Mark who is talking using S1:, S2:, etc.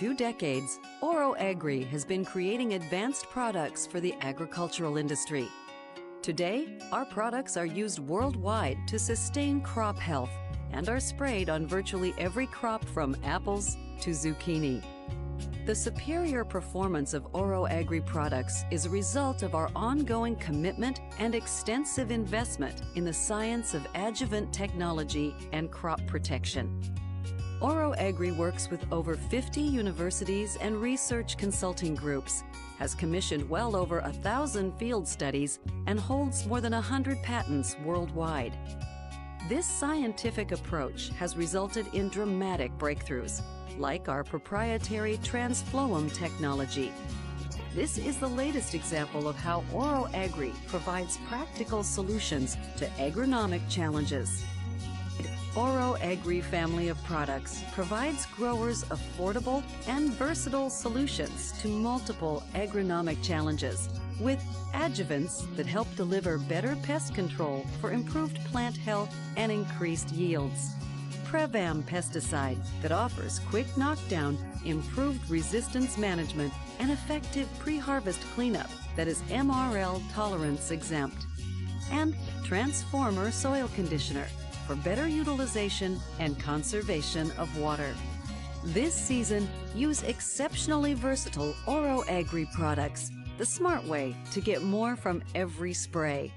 S1: two decades, Oro Agri has been creating advanced products for the agricultural industry. Today, our products are used worldwide to sustain crop health and are sprayed on virtually every crop from apples to zucchini. The superior performance of Oro Agri products is a result of our ongoing commitment and extensive investment in the science of adjuvant technology and crop protection. Oro Agri works with over 50 universities and research consulting groups, has commissioned well over a thousand field studies, and holds more than 100 patents worldwide. This scientific approach has resulted in dramatic breakthroughs, like our proprietary Transfloem technology. This is the latest example of how Oro Agri provides practical solutions to agronomic challenges. Oro Agri family of products provides growers affordable and versatile solutions to multiple agronomic challenges with adjuvants that help deliver better pest control for improved plant health and increased yields. Prevam pesticide that offers quick knockdown, improved resistance management, and effective pre-harvest cleanup that is MRL tolerance exempt. And Transformer soil conditioner for better utilization and conservation of water. This season, use exceptionally versatile Oro Agri products, the smart way to get more from every spray.